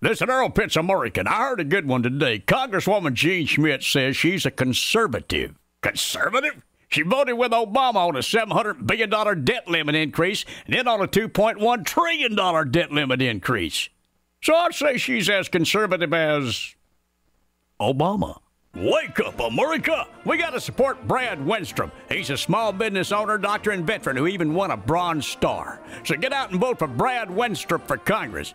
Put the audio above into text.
This is Earl Pitts American. I heard a good one today. Congresswoman Jean Schmidt says she's a conservative. Conservative? She voted with Obama on a $700 billion debt limit increase and then on a $2.1 trillion debt limit increase. So I'd say she's as conservative as Obama. Wake up, America! We got to support Brad Wenstrup. He's a small business owner, doctor, and veteran who even won a Bronze Star. So get out and vote for Brad Wenstrup for Congress.